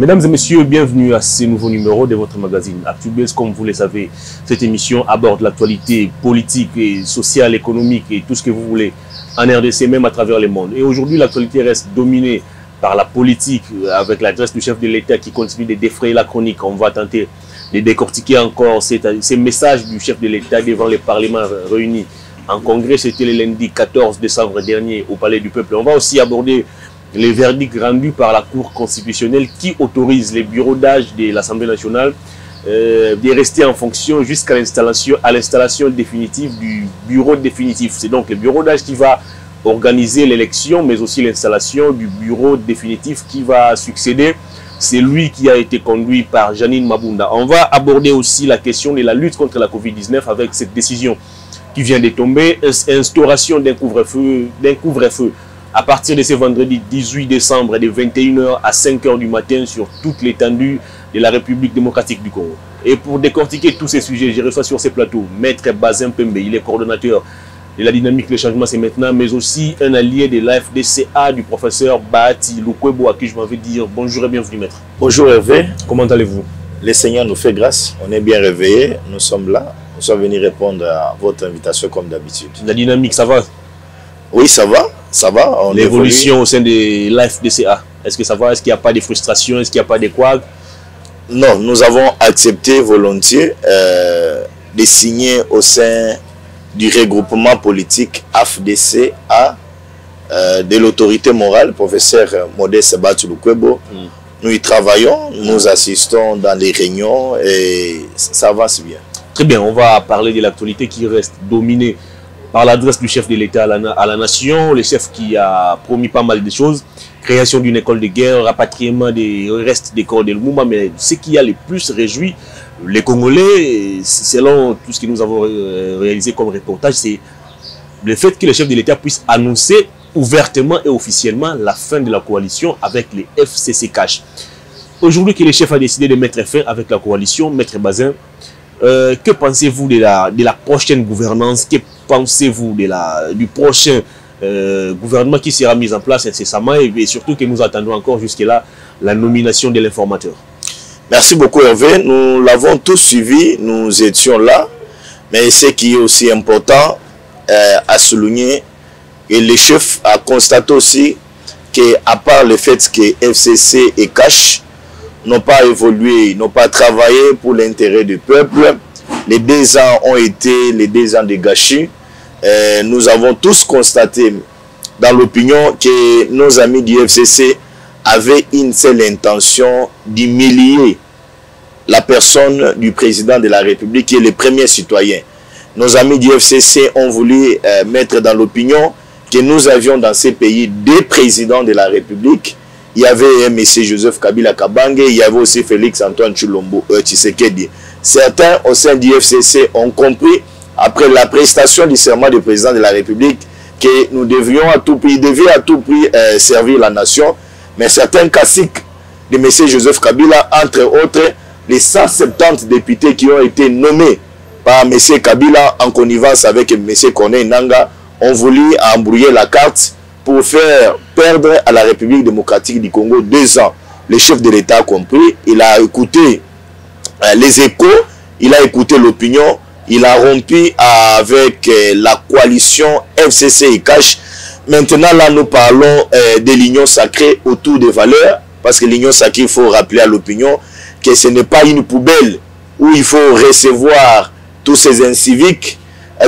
Mesdames et messieurs, bienvenue à ce nouveau numéro de votre magazine ActuBase. Comme vous le savez, cette émission aborde l'actualité politique et sociale, économique et tout ce que vous voulez en RDC, même à travers le monde. Et aujourd'hui, l'actualité reste dominée par la politique, avec l'adresse du chef de l'État qui continue de défrayer la chronique. On va tenter de décortiquer encore ces messages du chef de l'État devant les parlements réunis en congrès. C'était le lundi 14 décembre dernier au Palais du Peuple. On va aussi aborder les verdicts rendus par la Cour constitutionnelle qui autorise les bureaux d'âge de l'Assemblée nationale euh, de rester en fonction jusqu'à l'installation à définitive du bureau définitif. C'est donc le bureau d'âge qui va organiser l'élection, mais aussi l'installation du bureau définitif qui va succéder. C'est lui qui a été conduit par Janine Mabunda. On va aborder aussi la question de la lutte contre la Covid-19 avec cette décision qui vient de tomber, instauration d'un couvre-feu, d'un couvre-feu à partir de ce vendredi 18 décembre de 21h à 5h du matin sur toute l'étendue de la République démocratique du Congo. Et pour décortiquer tous ces sujets, j'ai reçu sur ces plateaux Maître Bazin Pembe, il est coordonnateur de la dynamique Le Changement c'est maintenant, mais aussi un allié de l'AFDCA du professeur Bahati Lukwebo, à qui je m'avais dire bonjour et bienvenue Maître. Bonjour Hervé. Comment allez-vous? Le Seigneur nous fait grâce, on est bien réveillés, nous sommes là, nous sommes venus répondre à votre invitation comme d'habitude. La dynamique, ça va? Oui, ça va ça va. L'évolution au sein de l'AFDCA, est-ce que ça va? Est-ce qu'il n'y a pas de frustration? Est-ce qu'il n'y a pas de quoi Non, nous avons accepté volontiers euh, de signer au sein du regroupement politique AFDCA euh, de l'autorité morale, professeur Modeste Batulukwebo. Mm. Nous y travaillons, nous assistons dans les réunions et ça avance bien. Très bien, on va parler de l'actualité qui reste dominée par l'adresse du chef de l'État à, la nation, le chef qui a promis pas mal de choses, création d'une école de guerre, rapatriement des restes des corps de Lumumba, mais ce qui a le plus réjoui les Congolais, selon tout ce que nous avons réalisé comme reportage, c'est le fait que le chef de l'État puisse annoncer ouvertement et officiellement la fin de la coalition avec les FCC. Aujourd'hui que le chef a décidé de mettre fin avec la coalition, Maître Bazin, euh, que pensez-vous de la, de la prochaine gouvernance? Que pensez-vous du prochain euh, gouvernement qui sera mis en place incessamment et, et surtout que nous attendons encore jusque-là la nomination de l'informateur? Merci beaucoup Hervé. Nous l'avons tous suivi, nous étions là. Mais ce qui est aussi important euh, à souligner, et le chef a constaté aussi qu'à part le fait que FCC et Cash n'ont pas évolué, n'ont pas travaillé pour l'intérêt du peuple. Les deux ans ont été les deux ans de gâchis. Euh, nous avons tous constaté dans l'opinion que nos amis du FCC avaient une seule intention d'humilier la personne du président de la République qui est le premier citoyen. Nos amis du FCC ont voulu euh, mettre dans l'opinion que nous avions dans ces pays des présidents de la République il y avait M. Joseph Kabila Kabange, il y avait aussi Félix Antoine Chulombo, euh, Tshisekedi. Certains au sein du FCC ont compris, après la prestation du serment du président de la République, que nous devions à tout prix, devions à tout prix euh, servir la nation. Mais certains classiques de M. Joseph Kabila, entre autres, les 170 députés qui ont été nommés par M. Kabila en connivence avec M. Kone Nanga, ont voulu embrouiller la carte pour faire perdre à la République démocratique du Congo deux ans. Le chef de l'État a compris, il a écouté euh, les échos, il a écouté l'opinion, il a rompu avec euh, la coalition FCC et Cash. Maintenant, là, nous parlons euh, de l'union sacrée autour des valeurs, parce que l'union sacrée, il faut rappeler à l'opinion que ce n'est pas une poubelle où il faut recevoir tous ces inciviques,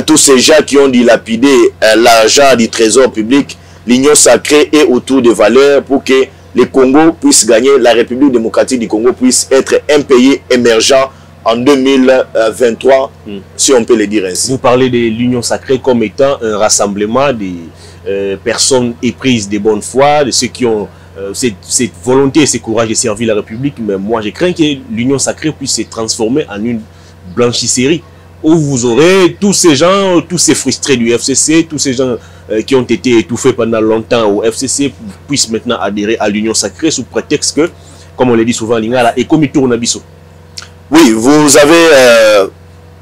tous ces gens qui ont dilapidé l'argent du trésor public l'union sacrée est autour des valeurs pour que le Congo puisse gagner, la République démocratique du Congo puisse être un pays émergent en 2023, hmm. si on peut le dire ainsi. Vous parlez de l'union sacrée comme étant un rassemblement des euh, personnes éprises de bonne foi, de ceux qui ont euh, cette, cette, volonté et ce courage de servir la République. Mais moi, je crains que l'union sacrée puisse se transformer en une blanchisserie où vous aurez tous ces gens, tous ces frustrés du FCC, tous ces gens qui ont été étouffés pendant longtemps au FCC puissent maintenant adhérer à l'Union sacrée sous prétexte que, comme on le dit souvent, l'Ingala est comme tourne Oui, vous avez euh,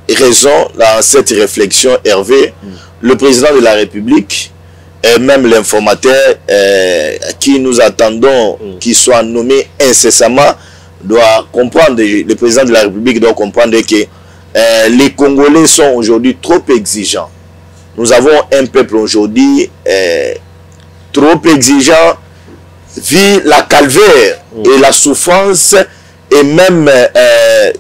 raison dans cette réflexion, Hervé. Mm. Le président de la République et même l'informateur euh, qui nous attendons mm. qu'il soit nommé incessamment doit comprendre, le président de la République doit comprendre que euh, les Congolais sont aujourd'hui trop exigeants. Nous avons un peuple aujourd'hui euh, trop exigeant, vit la calvaire mm. et la souffrance et même euh,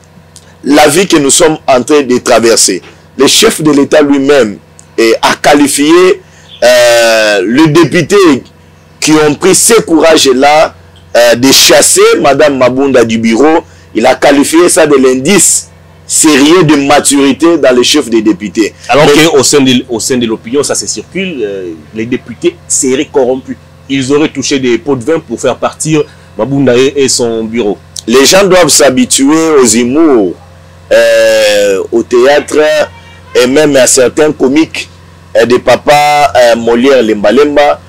la vie que nous sommes en train de traverser. Le chef de l'État lui-même a qualifié euh, le député qui ont pris ce courage-là euh, de chasser Madame Mabunda du bureau. Il a qualifié ça de l'indice sérieux de maturité dans les chefs des députés. Alors qu'au sein de, l'opinion, ça se circule, euh, les députés seraient corrompus. Ils auraient touché des pots de vin pour faire partir Mabunda et, son bureau. Les gens doivent s'habituer aux humours, au théâtre et même à certains comiques de papa Molière Lemba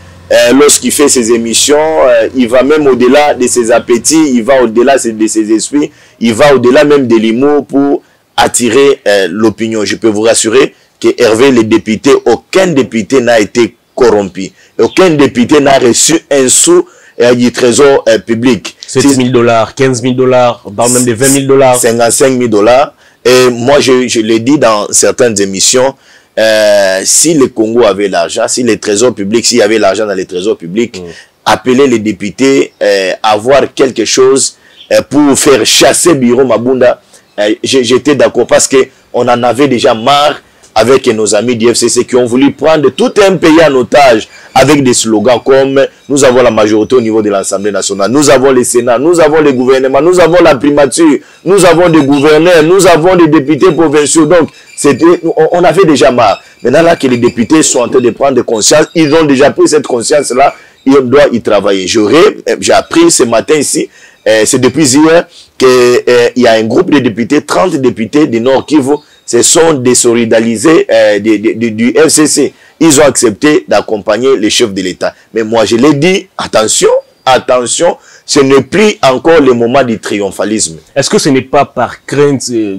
lorsqu'il fait ses émissions, il va même au-delà de ses appétits, il va au-delà de ses esprits, il va au-delà même de l'humour pour attirer l'opinion. Je peux vous rassurer que Hervé, le député, aucun député n'a été corrompu. Aucun député n'a reçu un sou du trésor public. 7 000 dollars, 15 000 dollars, même de 20 000 dollars. 55 000 dollars. Et moi, je, je l'ai dit dans certaines émissions, euh, si le Congo avait l'argent, si les trésors publics, s'il y avait l'argent dans les trésors publics, mm. appeler les députés euh, avoir quelque chose euh, pour faire chasser Biro Mabunda, euh, j'étais d'accord parce que on en avait déjà marre avec nos amis du FCC qui ont voulu prendre tout un pays en otage avec des slogans comme nous avons la majorité au niveau de l'Assemblée nationale, nous avons le Sénat, nous avons le gouvernement, nous avons la primature, nous avons des gouverneurs, nous avons des députés provinciaux. Donc, on avait déjà marre. Maintenant, là que les députés sont en train de prendre conscience, ils ont déjà pris cette conscience-là, ils doivent y travailler. J'ai appris ce matin ici, c'est depuis hier, qu'il euh, y a un groupe de députés, 30 députés du Nord Kivu, se sont désolidarisés euh, du FCC. Ils ont accepté d'accompagner les chefs de l'État. Mais moi, je l'ai dit, attention, attention, ce n'est plus encore le moment du triomphalisme. Est-ce que ce n'est pas par crainte, euh,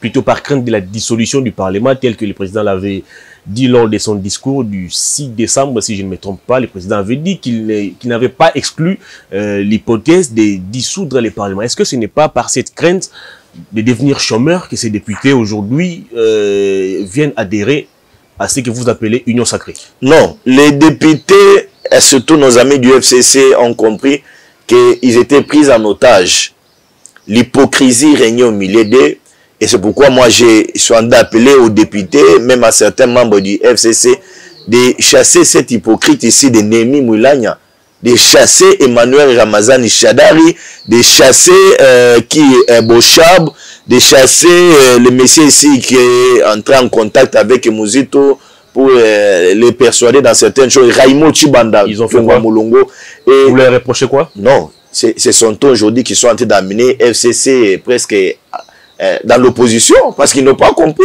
plutôt par crainte de la dissolution du Parlement, tel que le président l'avait dit lors de son discours du 6 décembre, si je ne me trompe pas, le président avait dit qu'il n'avait pas exclu euh, l'hypothèse de dissoudre le Parlement? Est-ce que ce n'est pas par cette crainte de devenir chômeurs que ces députés aujourd'hui euh, viennent adhérer à ce que vous appelez union sacrée? Non, les députés, et surtout nos amis du FCC, ont compris qu'ils étaient pris en otage. L'hypocrisie régnait au milieu d'eux. Et c'est pourquoi moi, j'ai appelé aux députés, même à certains membres du FCC, de chasser cet hypocrite ici de Némi Moulania de chasser Emmanuel Ramazani Chadari, de chasser euh, qui est Bochab, de chasser euh, le monsieur ici qui est entré en contact avec Mouzito pour euh, les persuader dans certaines choses. Raimo Chibanda, ils ont fait quoi Moulongo. Et Vous leur reprochez quoi? Non, c'est son ton aujourd'hui qui sont en train d'amener FCC presque euh, dans l'opposition parce qu'ils n'ont pas compris.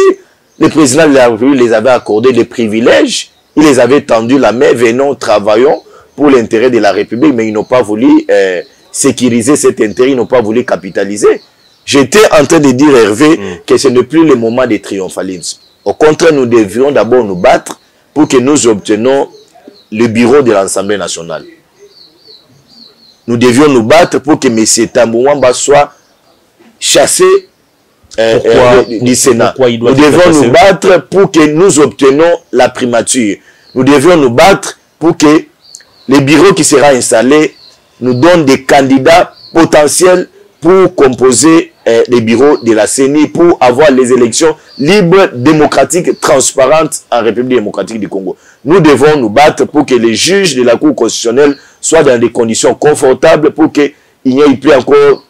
Le président de la République les avait accordé des privilèges, il les avait tendu la main, venons, travaillons pour l'intérêt de la République, mais ils n'ont pas voulu euh, sécuriser cet intérêt, ils n'ont pas voulu capitaliser. J'étais en train de dire, Hervé, mm. que ce n'est plus le moment de triomphalisme. Au contraire, nous devions d'abord nous battre pour que nous obtenions le bureau de l'Assemblée nationale. Nous devions nous battre pour que M. Tambouamba soit chassé euh, euh, du Sénat. Nous devions nous battre pour que nous obtenions la primature. Nous devions nous battre pour que le bureau qui sera installé nous donne des candidats potentiels pour composer euh, les bureaux de la CENI, pour avoir les élections libres, démocratiques, transparentes en République démocratique du Congo. Nous devons nous battre pour que les juges de la Cour constitutionnelle soient dans des conditions confortables, pour qu'il n'y ait plus encore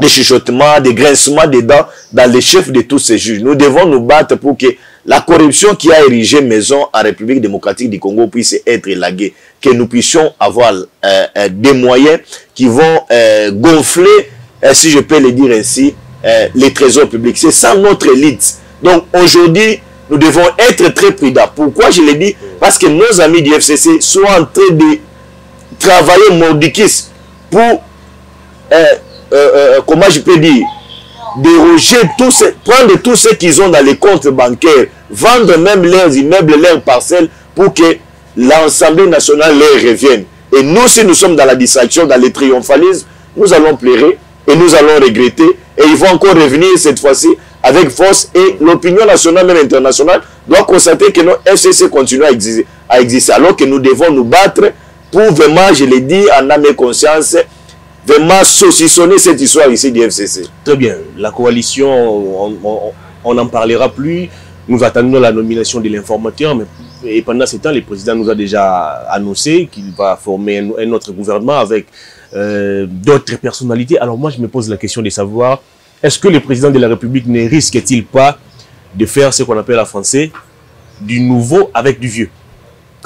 des chuchotements, des grincements des dents dans les chefs de tous ces juges. Nous devons nous battre pour que la corruption qui a érigé maison en République démocratique du Congo puisse être élaguée, que nous puissions avoir euh, euh, des moyens qui vont euh, gonfler, si je peux le dire ainsi, les trésors publics. C'est ça notre élite. Donc aujourd'hui, nous devons être très prudents. Pourquoi je le dis? Parce que nos amis du FCC sont en train de travailler mordicus pour, comment je peux dire, déroger tous ces, prendre tout ce qu'ils ont dans les comptes bancaires, vendre même leurs immeubles, leurs parcelles pour que l'Assemblée nationale leur revienne. Et nous, si nous sommes dans la distraction, dans le triomphalisme, nous allons pleurer et nous allons regretter. Et ils vont encore revenir cette fois-ci avec force. Et l'opinion nationale, même internationale, doit constater que nos FCC continuent à exister. Alors que nous devons nous battre pour vraiment, je l'ai dit, en âme et conscience, vraiment saucissonner cette histoire ici du FCC. Très bien. La coalition, on n'en parlera plus. Nous attendons la nomination de l'informateur, mais et pendant ce temps, le président nous a déjà annoncé qu'il va former un, autre gouvernement avec euh, d'autres personnalités. Alors moi, je me pose la question de savoir, est-ce que le président de la République ne risque-t-il pas de faire ce qu'on appelle en français du nouveau avec du vieux?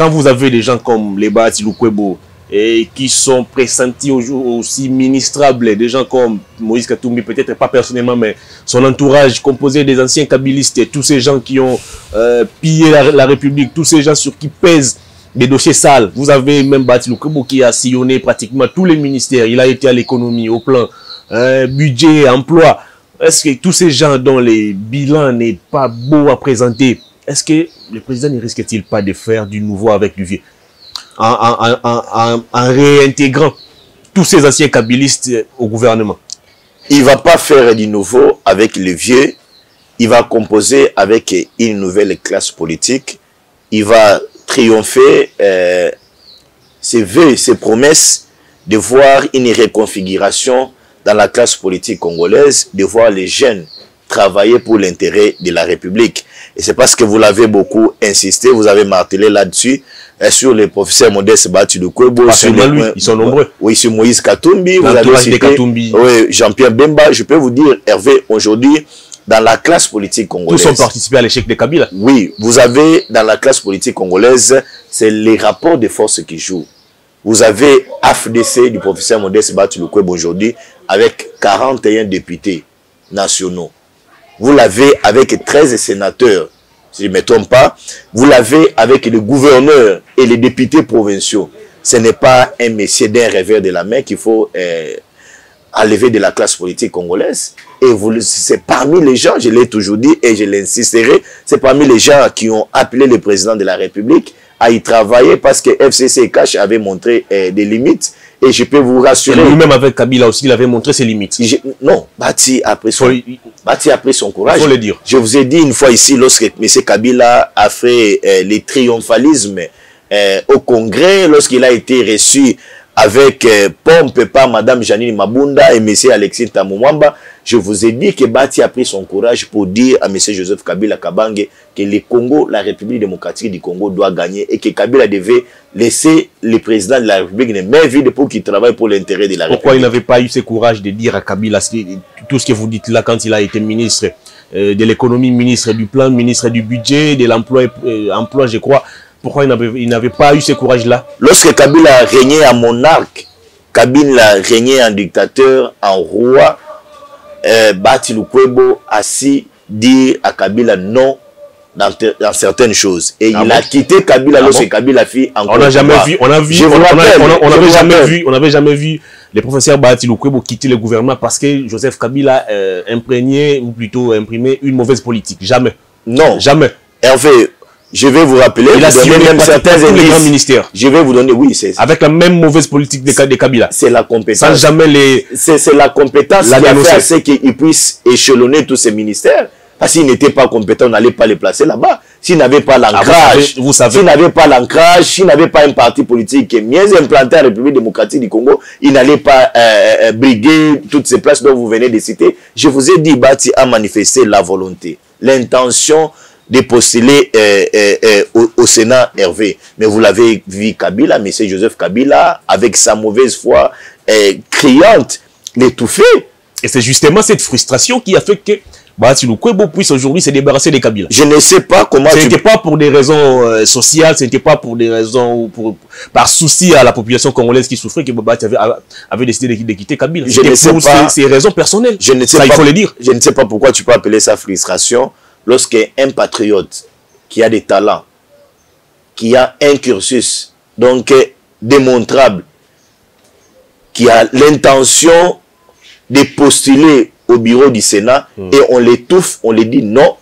Quand vous avez des gens comme les Lukwebo, et qui sont pressentis aussi ministrables, des gens comme Moïse Katumbi, peut-être pas personnellement, mais son entourage composé des anciens kabylistes, tous ces gens qui ont euh, pillé la, République, tous ces gens sur qui pèsent des dossiers sales. Vous avez même Bati Lukubu qui a sillonné pratiquement tous les ministères. Il a été à l'économie, au plan euh, budget, emploi. Est-ce que tous ces gens dont les bilans n'est pas beau à présenter, est-ce que le président ne risque-t-il pas de faire du nouveau avec du vieux en, réintégrant tous ces anciens kabylistes au gouvernement? Il ne va pas faire du nouveau avec les vieux, il va composer avec une nouvelle classe politique, il va triompher euh, ses vœux, ses promesses de voir une reconfiguration dans la classe politique congolaise, de voir les jeunes travailler pour l'intérêt de la République. Et c'est parce que vous l'avez beaucoup insisté, vous avez martelé là-dessus, euh, sur les professeurs modestes Batu de Kwebo. sur lui, ils sont nombreux. Oui, sur Moïse Katumbi, vous avez cité, Katumbi. Oui, Jean-Pierre Bemba. Je peux vous dire, Hervé, aujourd'hui, dans la classe politique congolaise. Tous ont participé à l'échec de Kabila. Oui, vous avez dans la classe politique congolaise, c'est les rapports de force qui jouent. Vous avez AFDC du professeur Modeste Batu aujourd'hui avec 41 députés nationaux. Vous l'avez avec 13 sénateurs, si je ne me trompe pas. Vous l'avez avec les gouverneurs et les députés provinciaux. Ce n'est pas un messier d'un revers de la main qu'il faut euh, enlever de la classe politique congolaise. Et c'est parmi les gens, je l'ai toujours dit et je l'insisterai, c'est parmi les gens qui ont appelé le président de la République à y travailler parce que FCC Cash avait montré euh, des limites et je peux vous rassurer. Lui-même avec Kabila aussi, il avait montré ses limites. non, Bati a pris son, Bati a pris son courage. Il faut le dire. Je vous ai dit une fois ici, lorsque M. Kabila a fait euh, les triomphalismes euh, au Congrès, lorsqu'il a été reçu avec euh, pompe par Mme Janine Mabunda et M. Alexis Tamumwamba, je vous ai dit que Bati a pris son courage pour dire à M. Joseph Kabila Kabange que le Congo, la République démocratique du Congo doit gagner et que Kabila devait laisser le président de la République une main vide pour qu'il travaille pour l'intérêt de la République. Pourquoi il n'avait pas eu ce courage de dire à Kabila tout ce que vous dites là quand il a été ministre euh, de l'économie, ministre du plan, ministre du budget, de l'emploi, euh, emploi, je crois. Pourquoi il n'avait pas eu ce courage-là? Lorsque Kabila a régné en monarque, Kabila a régné en dictateur, en roi, euh, Bati Lukwebo a si dit à Kabila non dans, dans, certaines choses. Et ah il bon? a quitté Kabila ah lorsque bon? Kabila fit encore. On n'a jamais vu, on a vu, je on n'avait jamais vu, on n'avait jamais vu les professeurs Bati Lukwebo quitter le gouvernement parce que Joseph Kabila euh, imprégné ou plutôt imprimé une mauvaise politique. Jamais. Non. Jamais. Hervé, je vais vous rappeler, il a donner même certains tous les grands ministères. Je vais vous donner, oui, c'est avec la même mauvaise politique de, de Kabila. C'est la compétence. Sans jamais les. C'est la compétence qui a fait à ce qu'il puisse échelonner tous ces ministères. Parce qu'il n'était pas compétent, on n'allait pas les placer là-bas. S'il n'avait pas l'ancrage, vous savez, s'il n'avait pas l'ancrage, s'il n'avait pas un parti politique qui est mieux implanté en République démocratique du Congo, il n'allait pas euh, euh, briguer toutes ces places dont vous venez de citer. Je vous ai dit, Bati a manifesté la volonté, l'intention de postuler euh, euh, euh, au, au, Sénat Hervé. Mais vous l'avez vu Kabila, M. Joseph Kabila, avec sa mauvaise foi criante, l'étouffer. Et c'est justement cette frustration qui a fait que Bati Lukwebo puisse aujourd'hui se débarrasser des Kabila. Je ne sais pas comment... Ce n'était tu... pas pour des raisons sociales, ce n'était pas pour des raisons, pour, par souci à la population congolaise qui souffrait que Bati avait, avait décidé de, de, quitter Kabila. Je ne sais pour pas... Ses, ses, raisons personnelles. Je ne sais Ça, pas, il faut le dire. Je ne sais pas pourquoi tu peux appeler ça frustration lorsqu'un patriote qui a des talents, qui a un cursus donc démontrable, qui a l'intention de postuler au bureau du Sénat mmh. et on l'étouffe, on lui dit non,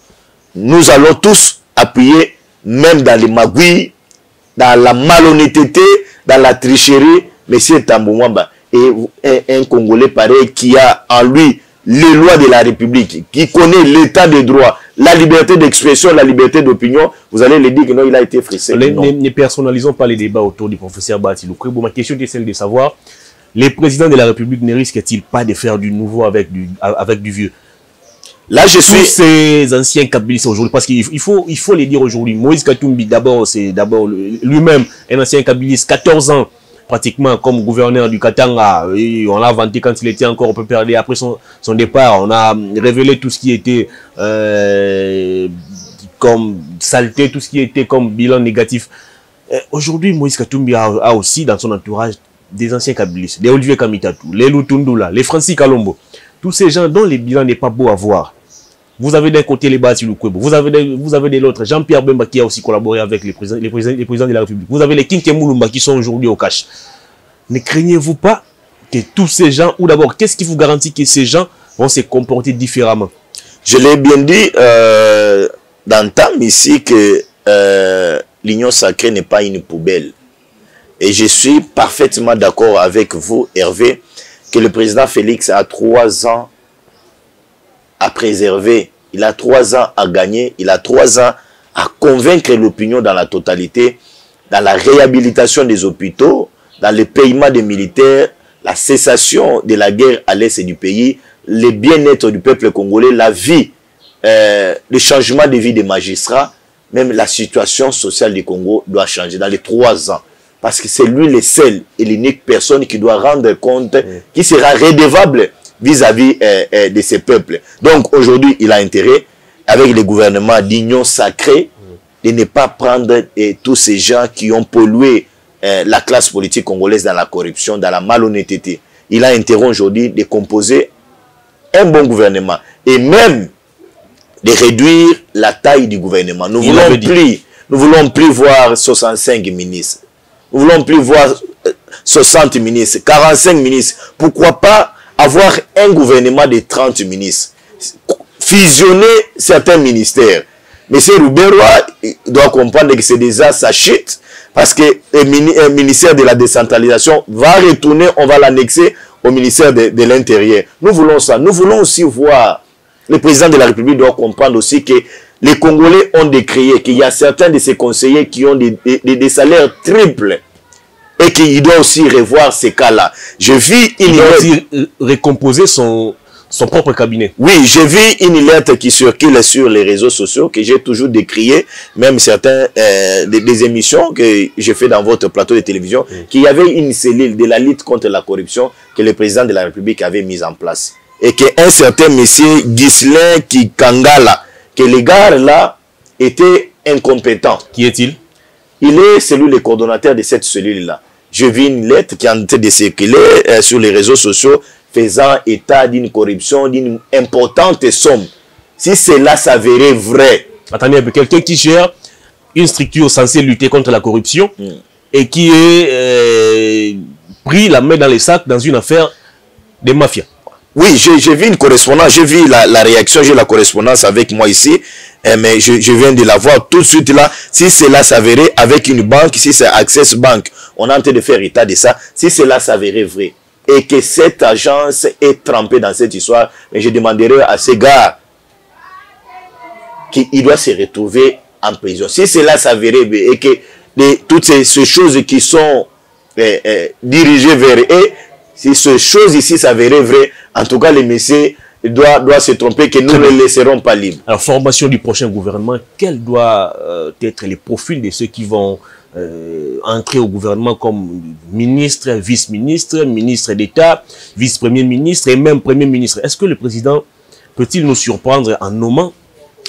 nous allons tous appuyer, même dans les magouilles, dans la malhonnêteté, dans la tricherie, M. Tamboumamba est un, un Congolais pareil qui a en lui les lois de la République, qui connaît l'état des droits, la liberté d'expression, la liberté d'opinion, vous allez le dire que non, il a été frissé. Ne, personnalisons pas les débats autour du professeur Batilou. Ma question est celle de savoir, les présidents de la République ne risquent-ils pas de faire du nouveau avec du, avec du vieux? Là, je suis... Tous ces anciens kabylistes aujourd'hui, parce qu'il faut, il faut les dire aujourd'hui. Moïse Katumbi, d'abord, c'est d'abord lui-même un ancien kabbyliste, 14 ans, pratiquement comme gouverneur du Katanga. on l'a vanté quand il était encore un peu perdu. Après son, son départ, on a révélé tout ce qui était euh, comme saleté, tout ce qui était comme bilan négatif. Euh, aujourd'hui, Moïse Katumbi a, aussi dans son entourage des anciens kabylistes, les Olivier Kamitatou, les Lutundula, les Francis Kalombo. Tous ces gens dont les bilans n'est pas beau à voir. Vous avez d'un côté les Bati vous avez de, vous avez de l'autre Jean-Pierre Bemba qui a aussi collaboré avec les présidents, les présidents, de la République. Vous avez les Kinke Moulumba qui sont aujourd'hui au cash. Ne craignez-vous pas que tous ces gens, ou d'abord, qu'est-ce qui vous garantit que ces gens vont se comporter différemment? Je l'ai bien dit euh, d'entendre ici que euh, l'union sacrée n'est pas une poubelle. Et je suis parfaitement d'accord avec vous, Hervé, que le président Félix a trois ans à préserver, il a trois ans à gagner, il a trois ans à convaincre l'opinion dans la totalité, dans la réhabilitation des hôpitaux, dans le paiement des militaires, la cessation de la guerre à l'est du pays, le bien-être du peuple congolais, la vie, euh, le changement de vie des magistrats, même la situation sociale du Congo doit changer dans les trois ans. Parce que c'est lui le seul et l'unique personne qui doit rendre compte, qui sera redevable vis-à-vis euh, euh, de ces peuples. Donc aujourd'hui, il a intérêt, avec le gouvernement d'union sacrée, de ne pas prendre euh, tous ces gens qui ont pollué la classe politique congolaise dans la corruption, dans la malhonnêteté. Il a intérêt aujourd'hui de composer un bon gouvernement et même de réduire la taille du gouvernement. Nous voulons plus, nous voulons plus voir 65 ministres. Nous voulons plus voir 60 ministres, 45 ministres. Pourquoi pas avoir un gouvernement de 30 ministres, fusionner certains ministères. Monsieur Rouberois doit comprendre que c'est déjà sa chute parce que le ministère de la décentralisation va retourner, on va l'annexer au ministère de, l'Intérieur. Nous voulons ça. Nous voulons aussi voir, le président de la République doit comprendre aussi que les Congolais ont décrié qu'il y a certains de ses conseillers qui ont des, des salaires triples et qu'il doit aussi revoir ces cas-là. Je vis une Il doit aussi recomposer son, son propre cabinet. Oui, j'ai vu une lettre qui circule sur les réseaux sociaux que j'ai toujours décrié, même certains euh, des, émissions que j'ai fait dans votre plateau de télévision, qu'il y avait une cellule de la lutte contre la corruption que le président de la République avait mise en place. Et qu'un certain monsieur Ghislain Kikangala, que les gars là étaient incompétents. Qui est-il? Il est celui le coordonnateur de cette cellule-là je vis une lettre qui est en train de circuler euh, sur les réseaux sociaux faisant état d'une corruption d'une importante somme. Si cela s'avérait vrai. Attendez quelqu'un qui gère une structure censée lutter contre la corruption hmm. et qui est euh, pris la main dans les sacs dans une affaire de mafia. Oui, j'ai vu une correspondance, j'ai vu la, réaction, j'ai la correspondance avec moi ici. Eh, mais je, viens de la voir tout de suite là. Si cela s'avérait avec une banque, si c'est Access Bank, on est en train de faire état de ça. Si cela s'avérait vrai et que cette agence est trempée dans cette histoire, je demanderai à ces gars qu'il doit se retrouver en prison. Si cela s'avérait et que toutes ces, ces, choses qui sont eh, eh, dirigées vers eux, si ces choses ici s'avéraient vraies, en tout cas les messieurs doit, doit se tromper, que nous ne le laisserons pas libre. Alors, formation du prochain gouvernement, quel doit euh, être les profils de ceux qui vont euh, entrer au gouvernement comme ministre, vice-ministre, ministre d'État, vice-premier ministre et même premier ministre? Est-ce que le président peut-il nous surprendre en nommant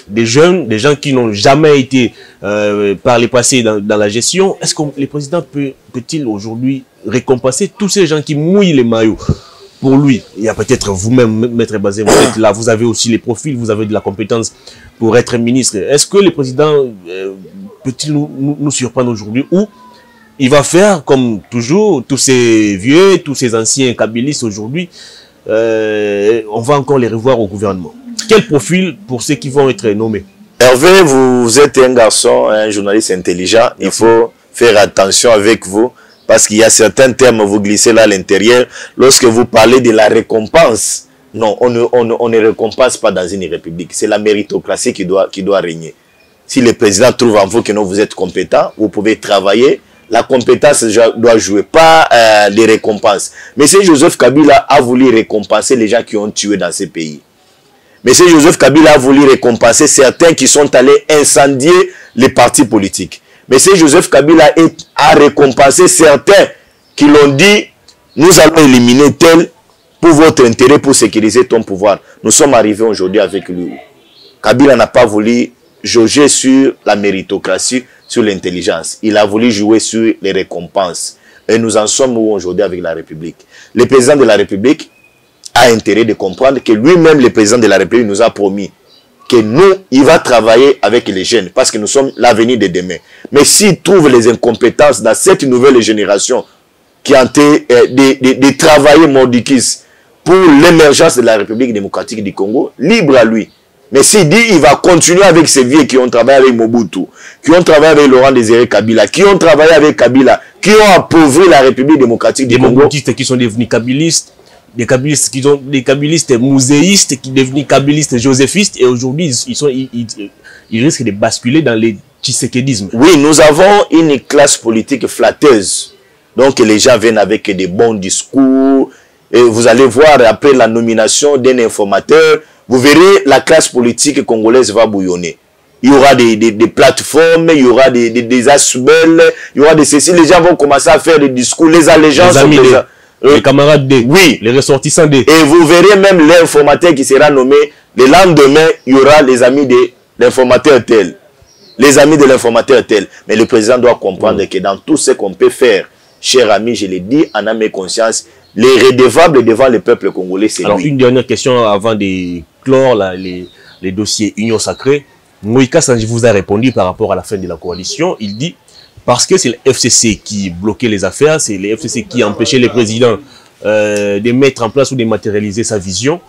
des jeunes, des gens qui n'ont jamais été euh, par les passés dans, la gestion Est-ce que le président peut, peut-il aujourd'hui récompenser tous ces gens qui mouillent les maillots pour lui? Il y a peut-être vous-même, Maître Bazin, vous êtes là, vous avez aussi les profils, vous avez de la compétence pour être ministre. Est-ce que le président euh, peut-il nous, surprendre aujourd'hui ou il va faire comme toujours, tous ces vieux, tous ces anciens kabylistes aujourd'hui, euh, on va encore les revoir au gouvernement? Quel profil pour ceux qui vont être nommés Hervé, vous êtes un garçon, un journaliste intelligent. Il faut faire attention avec vous parce qu'il y a certains termes vous glissez là à l'intérieur. Lorsque vous parlez de la récompense, non, on ne, on, on ne récompense pas dans une république. C'est la méritocratie qui doit, qui doit régner. Si le président trouve en vous que non, vous êtes compétent, vous pouvez travailler. La compétence doit jouer, pas euh, les récompenses. Mais si Joseph Kabila a voulu récompenser les gens qui ont tué dans ces pays. Si Joseph Kabila a voulu récompenser certains qui sont allés incendier les partis politiques. Si Joseph Kabila a récompensé certains qui l'ont dit, nous allons éliminer tel pour votre intérêt, pour sécuriser ton pouvoir. Nous sommes arrivés aujourd'hui avec lui. Kabila n'a pas voulu jauger sur la méritocratie, sur l'intelligence. Il a voulu jouer sur les récompenses. Et nous en sommes aujourd'hui avec la République? Le président de la République a intérêt de comprendre que lui-même, le président de la République, nous a promis que nous, il va travailler avec les jeunes parce que nous sommes l'avenir de demain. Mais s'il trouve les incompétences dans cette nouvelle génération qui ont été euh, de, travailler mordicus pour l'émergence de la République démocratique du Congo, libre à lui. Mais s'il dit il va continuer avec ces vieux qui ont travaillé avec Mobutu, qui ont travaillé avec Laurent Désiré Kabila, qui ont travaillé avec Kabila, qui ont appauvri la République démocratique du Congo. Des qui sont devenus kabylistes des kabylistes qui ont des kabylistes muséistes qui sont devenus kabylistes joséphistes et aujourd'hui ils, sont ils, ils, risquent de basculer dans les tshisekédisme. Oui, nous avons une classe politique flatteuse. Donc les gens viennent avec des bons discours et vous allez voir après la nomination d'un informateur, vous verrez la classe politique congolaise va bouillonner. Il y aura des, des, des plateformes, il y aura des, des, des il y aura des ceci. Les gens vont commencer à faire des discours, les allégeances. Les les euh, camarades D. Oui. Les ressortissants D. Et vous verrez même l'informateur qui sera nommé. Le lendemain, il y aura les amis de l'informateur tel. Les amis de l'informateur tel. Mais le président doit comprendre mm. que dans tout ce qu'on peut faire, cher ami, je l'ai dit en âme et conscience, les redevables devant le peuple congolais, c'est Alors, une dernière question avant de clore les, les dossiers Union Sacrée. Moïka Sanji vous a répondu par rapport à la fin de la coalition. Il dit parce que c'est le FCC qui bloquait les affaires, c'est le FCC qui empêchait les présidents euh, de mettre en place ou de matérialiser sa vision.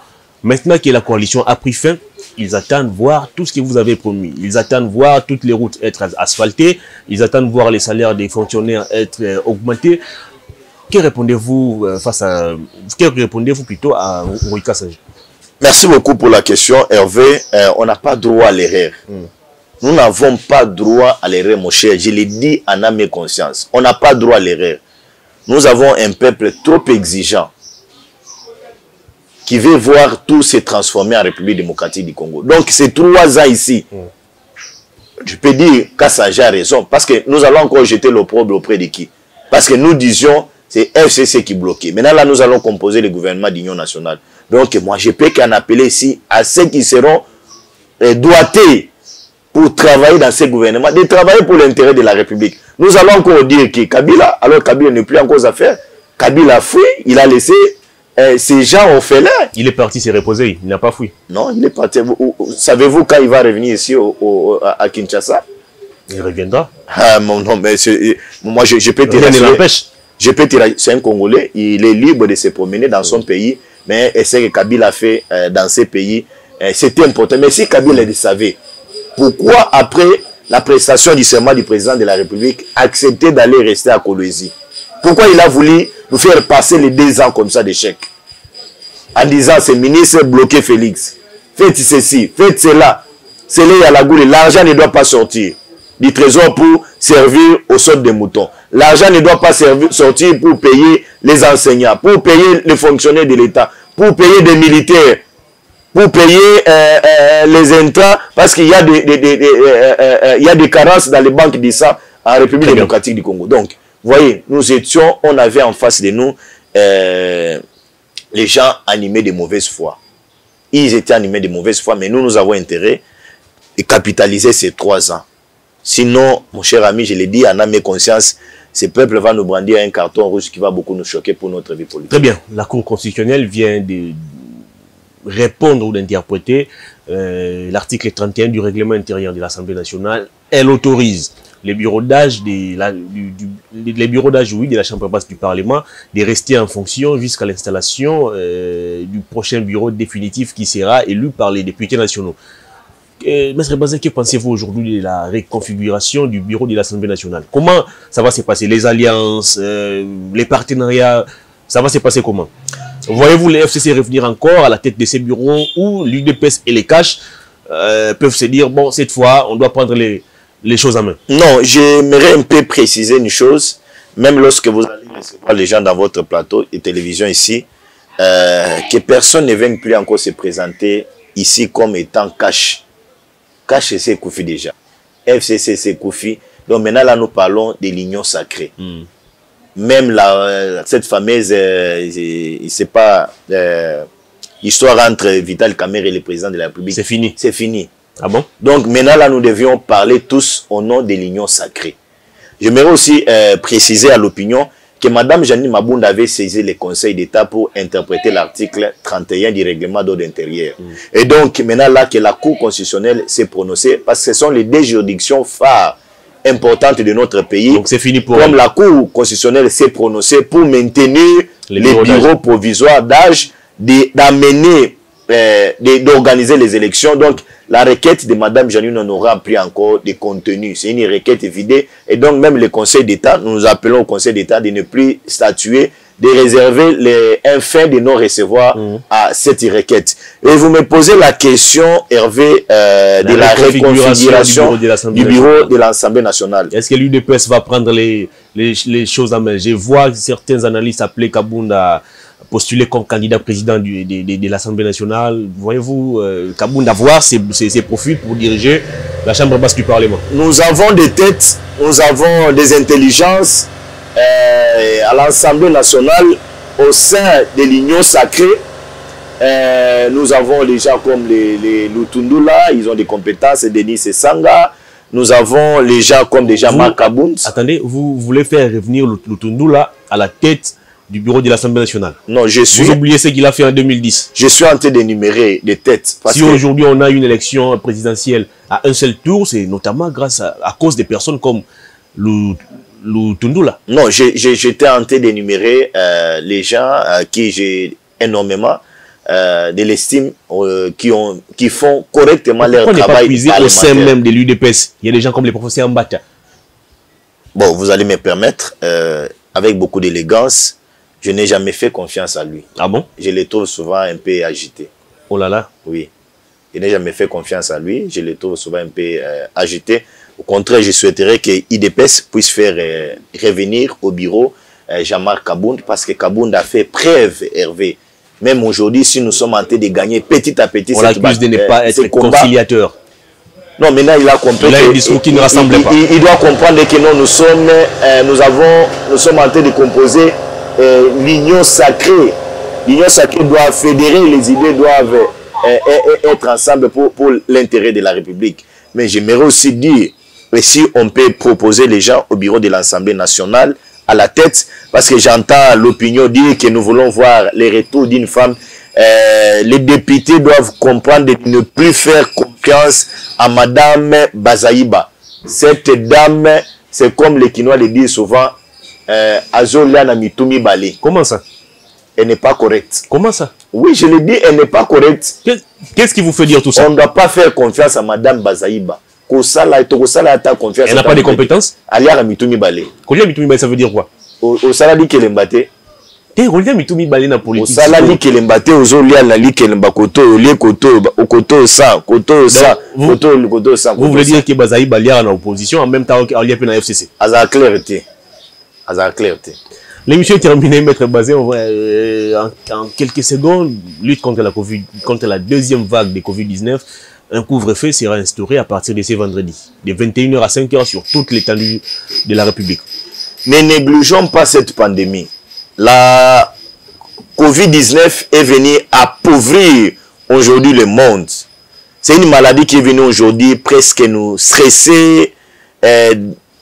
Maintenant que la coalition a pris fin, ils attendent voir tout ce que vous avez promis. Ils attendent voir toutes les routes être asphaltées. Ils attendent voir les salaires des fonctionnaires être euh, augmentés. Que répondez-vous euh, face à, que répondez-vous plutôt à Roika Merci beaucoup pour la question, Hervé. on n'a pas droit à l'erreur. Hmm. Nous n'avons pas droit à l'erreur, mon cher. Je l'ai dit en âme et conscience. On n'a pas droit à l'erreur. Nous avons un peuple trop exigeant qui veut voir tout se transformer en République démocratique du Congo. Donc, ces trois ans ici, je peux dire qu'Assange a raison, parce que nous allons encore jeter l'opprobre auprès de qui? Parce que nous disions, c'est FCC qui bloquait. Maintenant, là, nous allons composer le gouvernement d'union nationale. Donc, moi, je peux qu'en appeler ici à ceux qui seront euh, doigtés pour travailler dans ces gouvernements, de travailler pour l'intérêt de la République. Nous allons encore dire que Kabila, alors Kabila n'est plus en cause à faire, Kabila a fui, il a laissé euh, ces gens orphelins. Il est parti se reposer, il n'a pas fui. Non, il est parti. Savez-vous quand il va revenir ici au, à Kinshasa Il reviendra. Ah, non, mais moi je, peux te rassurer. Je peux te c'est un Congolais, il est libre de se promener dans son pays, mais ce que Kabila a fait euh, dans ces pays, euh, c'était important. Mais si Kabila le savait, pourquoi, après la prestation du serment du président de la République, accepter d'aller rester à Colosie Pourquoi il a voulu nous faire passer les deux ans comme ça d'échec? En disant, ce ministre bloqué Félix. Faites ceci, faites cela. C'est là, à la goule. L'argent ne doit pas sortir du trésor pour servir au sol des moutons. L'argent ne doit pas sortir pour payer les enseignants, pour payer les fonctionnaires de l'État, pour payer des militaires, pour payer euh, euh, les intrants parce qu'il y, a des, des, des, euh, il y a des carences dans les banques d'ISA en République démocratique du Congo. Donc, voyez, nous étions, on avait en face de nous les gens animés de mauvaise foi. Ils étaient animés de mauvaise foi, mais nous, nous avons intérêt de capitaliser ces trois ans. Sinon, mon cher ami, je l'ai dit en âme et conscience, ce peuple va nous brandir un carton rouge qui va beaucoup nous choquer pour notre vie politique. Très bien. La Cour constitutionnelle vient de répondre ou d'interpréter euh, l'article 31 du règlement intérieur de l'Assemblée nationale. Elle autorise les bureaux d'âge de la, du, les bureaux d'âge oui, de la Chambre basse du Parlement de rester en fonction jusqu'à l'installation euh, du prochain bureau définitif qui sera élu par les députés nationaux. Euh, Maître Bazin, que pensez-vous aujourd'hui de la reconfiguration du bureau de l'Assemblée nationale? Comment ça va se passer? Les alliances, les partenariats, ça va se passer comment? Voyez-vous les FCC revenir encore à la tête de ces bureaux où l'UDPS et les cash euh, peuvent se dire, bon, cette fois, on doit prendre les, les choses en main Non, j'aimerais un peu préciser une chose. Même lorsque vous allez recevoir les gens dans votre plateau de télévision ici, euh, que personne ne vienne plus encore se présenter ici comme étant cash. Cash, c'est Koufi déjà. FCC, c'est Koufi. Donc maintenant, là, nous parlons de l'union sacrée. Hmm. Même la, cette fameuse, euh, pas, euh, histoire entre Vital Kamer et le président de la République. C'est fini. C'est fini. Ah bon? Donc maintenant, là, nous devions parler tous au nom de l'union sacrée. J'aimerais aussi euh, préciser à l'opinion que Mme Janine Mabound avait saisi le Conseil d'État pour interpréter l'article 31 du règlement d'ordre intérieur. Mm. Et donc, maintenant là que la Cour constitutionnelle s'est prononcée, parce que ce sont les deux juridictions phares importantes de notre pays. Donc c'est fini pour Comme elle. la Cour constitutionnelle s'est prononcée pour maintenir Les les, bureaux provisoires d'âge, d'amener, euh, d'organiser les élections. Donc, la requête de Mme Janine n'aura plus encore de contenu. C'est une requête vidée. Et donc, même le Conseil d'État, nous nous appelons au Conseil d'État de ne plus statuer, de réserver les, un fin de non-recevoir Mhm. à cette requête. Et vous me posez la question, Hervé, euh, de la reconfiguration du bureau de l'Assemblée nationale. Est-ce que l'UDPS va prendre les, les, les choses en main? Je vois certains analystes appeler Kabunda postuler comme candidat président du, de, de- de l'Assemblée nationale. Voyez-vous, euh, Kabunda voir ses, ses, ses profils pour diriger la Chambre basse du Parlement. nous avons des têtes, nous avons des intelligences à l'Assemblée nationale au sein de l'Union sacrée. Euh, nous avons les gens comme les, les Lutundula, ils ont des compétences, Denis Sanga. Nous avons les gens comme des Vous- Kaboun. Attendez, vous voulez faire revenir Lut- Lutundula à la tête du bureau de l'Assemblée nationale? Non, je suis, Vous oubliez ce qu'il a fait en 2010. je suis en train d'énumérer des têtes. Parce si que- aujourd'hui on a une élection présidentielle à un seul tour, c'est notamment grâce à, à cause des personnes comme Lu- Lutundula. Non, j'étais en train d'énumérer euh, les gens à qui j'ai énormément euh, de l'estime, euh, qui, ont, qui font correctement leur Pourquoi pas travail puiser au sein même de l'UDPS Il y a des gens comme les professeurs Mbata. Bon, vous allez me permettre, euh, avec beaucoup d'élégance, je n'ai jamais fait confiance à lui. Ah bon? Je les trouve souvent un peu agités. Oh là là. Oui. Je n'ai jamais fait confiance à lui. Je les trouve souvent un peu euh, agités. Au contraire, je souhaiterais que IDPS puisse faire euh, revenir au bureau euh, Jean-Marc Kabound parce que Kabound a fait preuve, Hervé. Même aujourd'hui, si nous sommes en train de gagner petit à petit On l'accuse de ne ba- pas euh, être conciliateur. non, maintenant il a compris. Il a que- un discours qui ne il- rassemblait il- pas. Il, il doit comprendre que non, nous sommes, euh, nous avons, nous sommes en train de composer euh, l'union sacrée. L'union sacrée doit fédérer, les idées doivent euh, euh, être ensemble pour, pour l'intérêt de la République. Mais j'aimerais aussi dire, et si on peut proposer les gens au bureau de l'Assemblée nationale à la tête, parce que j'entends l'opinion dire que nous voulons voir les retours d'une femme. Euh, les députés doivent comprendre de ne plus faire confiance à Madame Bazaïba. Cette dame, c'est comme les Quinois le disent souvent, euh, Azoliana Mitumi Bale. Comment ça? Elle n'est pas correcte. Comment ça? Oui, je le dis, elle n'est pas correcte. Qu'est- Qu'est-ce qui vous fait dire tout ça? On ne doit pas faire confiance à Madame Bazaïba. Kosala, tokosala ata confiance. Elle n'a pas de compétences Aliara Mitumi Bale. Kolia Mitumi Bale, ça veut dire quoi Au au saladi kelemba te. Eh, Kolia Mitumi Bale na politique. osalali kelemba te ozolia na likelemba koto olie koto koto oyo sa koto oyo sa vous- koto koto oyo sa Vous voulez dire que Bazaï Baliara en opposition en même temps qu'il y a na FCC azala clair te azala clair te L'émission est terminée, Maître va, euh, en, en quelques secondes, lutte contre la, COVID, contre la deuxième vague de Covid-19. Un couvre-feu sera instauré à partir de ce vendredi, de 21h à 5h sur toute l'étendue de la République. Ne négligeons pas cette pandémie. La Covid-19 est venue appauvrir aujourd'hui le monde. C'est une maladie qui est venue aujourd'hui presque nous stresser, euh,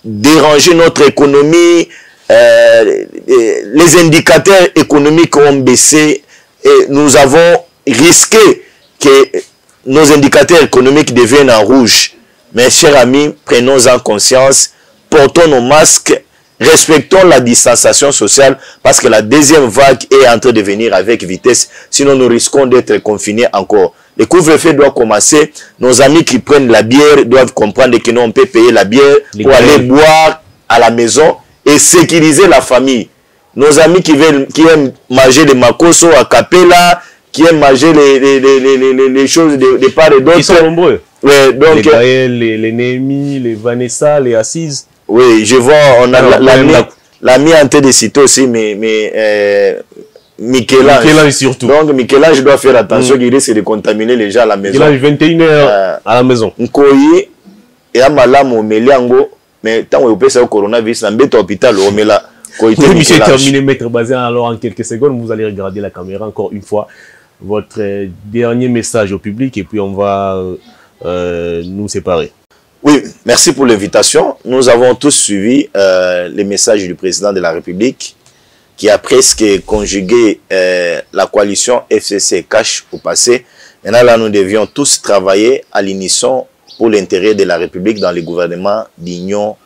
déranger notre économie. Euh, euh, les indicateurs économiques ont baissé et nous avons risqué que nos indicateurs économiques deviennent en rouge. Mes chers amis, prenons-en conscience, portons nos masques, respectons la distanciation sociale parce que la deuxième vague est en train de venir avec vitesse, sinon nous risquons d'être confinés encore. Le couvre-feu doit commencer. Nos amis qui prennent la bière doivent comprendre que nous, on peut payer la bière Les pour aller boire à la maison et sécuriser la famille. Nos amis qui, veulent, qui aiment manger les makoso à Capella, qui aiment manger les, les, les, les, les, choses de, de part et Ils sont d'autre. nombreux. Ouais, donc, les Gaël, les, les Némi, les Vanessa, les Assises. oui, je vois, on a la- l'ami même l'ami en train de citer aussi, mais, mais euh, Michel-Ange. Michel-Ange surtout. Donc, Michel-Ange doit faire attention Mm. qu'il risque de contaminer les gens à la maison. Il a 21h Euh, à la maison. nkoyi eya malamu omeli yango mais ntango opesa yo coronavirus na mbeto ya hôpital omela koyi te L'émission est Michel-Ange. terminée, Maître Bazin. Alors, en quelques secondes, vous allez regarder la caméra encore une fois. Votre euh, dernier message au public et puis on va euh, euh, nous séparer. Oui, merci pour l'invitation. Nous avons tous suivi euh, les messages du président de la République qui a presque conjugué la coalition FCC cash au passé. Maintenant, là, nous devions tous travailler à l'unisson pour l'intérêt de la République dans le gouvernement d'union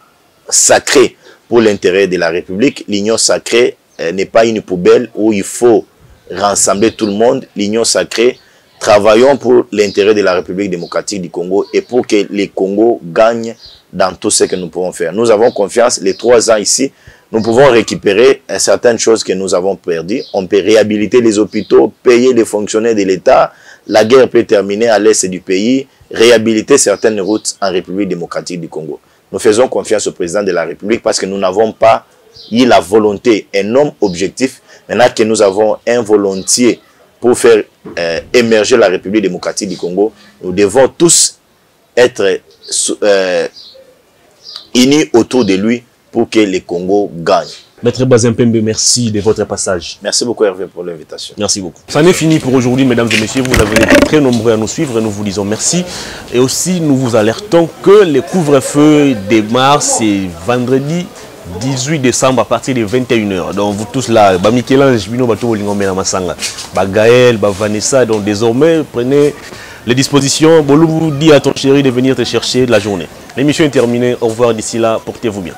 sacrée. Pour l'intérêt de la République, l'union sacrée n'est pas une poubelle où il faut rassembler tout le monde. L'union sacrée, travaillons pour l'intérêt de la République démocratique du Congo et pour que le Congo gagne dans tout ce que nous pouvons faire. Nous avons confiance, les trois ans ici, nous pouvons récupérer certaines choses que nous avons perdues. On peut réhabiliter les hôpitaux, payer les fonctionnaires de l'État. La guerre peut terminer à l'est du pays, réhabiliter certaines routes en République démocratique du Congo. Nous faisons confiance au président de la République parce que nous n'avons pas eu la volonté, un homme objectif. Maintenant que nous avons un volontiers pour faire euh, émerger la République démocratique du Congo, nous devons tous être euh, unis autour de lui pour que le Congo gagne. Maître Bazin Pembe, merci de votre passage. Merci beaucoup Hervé pour l'invitation. Merci beaucoup. Ça n'est fini pour aujourd'hui, mesdames et messieurs. Vous avez été très nombreux à nous suivre et nous vous disons merci. Et aussi, nous vous alertons que le couvre-feu démarre c'est vendredi 18 décembre à partir de 21h. Donc vous tous là, bah Michel-Ange, Bino Bato Bolingombe na Masanga, bah Gaël, bah Vanessa, donc désormais prenez les dispositions. Bolou dit à ton chéri de venir te chercher de la journée. L'émission est terminée. Au revoir d'ici là. Portez-vous bien.